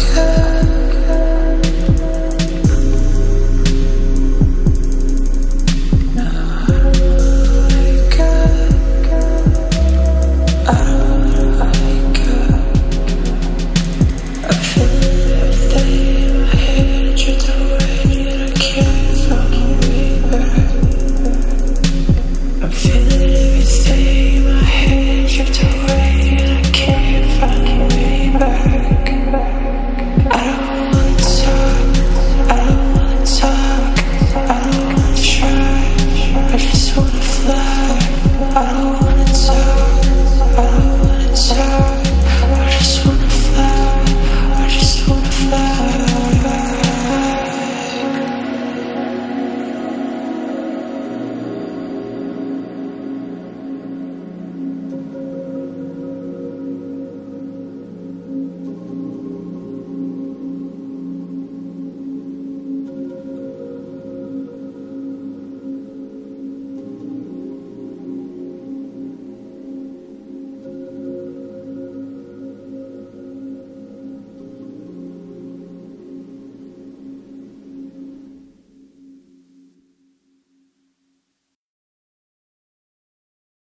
head